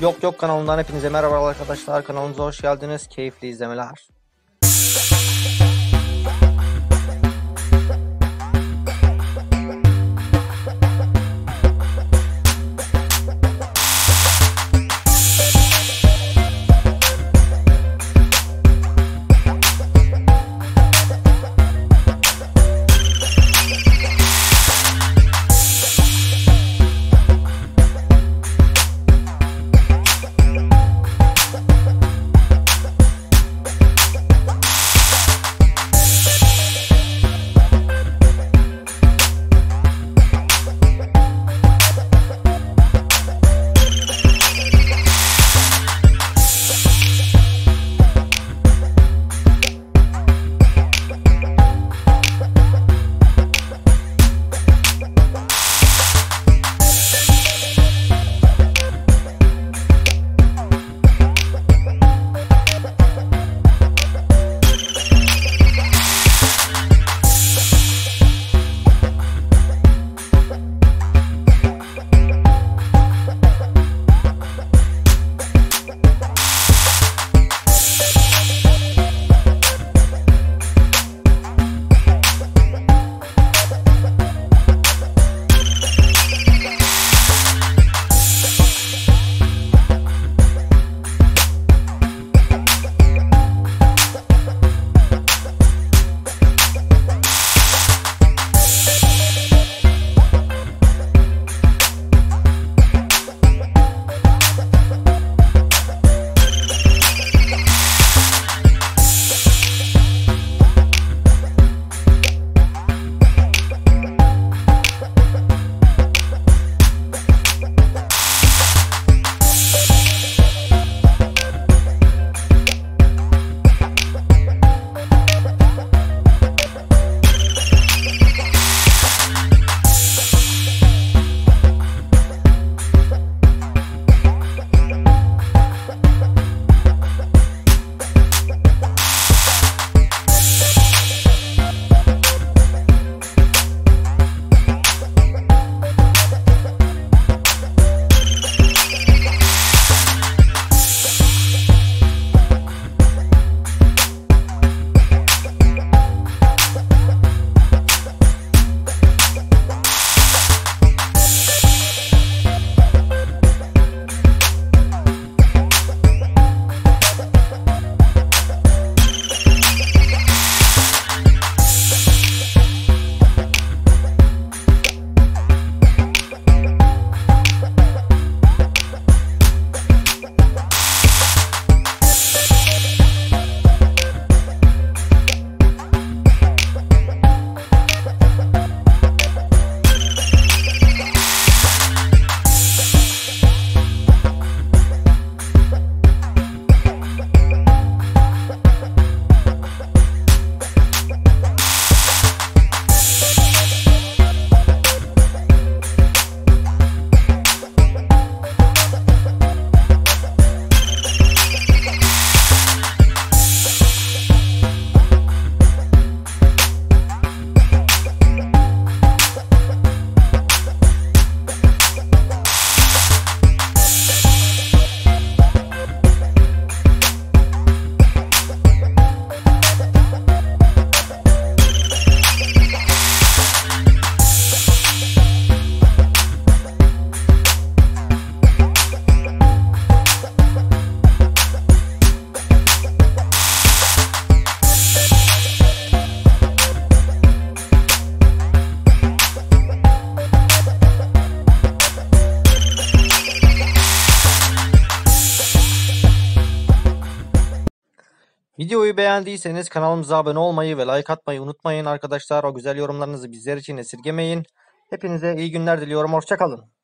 Yok Yok kanalından hepinize merhaba arkadaşlar. Kanalımıza hoş geldiniz. Keyifli izlemeler. Videoyu beğendiyseniz kanalımıza abone olmayı ve like atmayı unutmayın arkadaşlar. O güzel yorumlarınızı bizler için esirgemeyin. Hepinize iyi günler diliyorum. Hoşçakalın.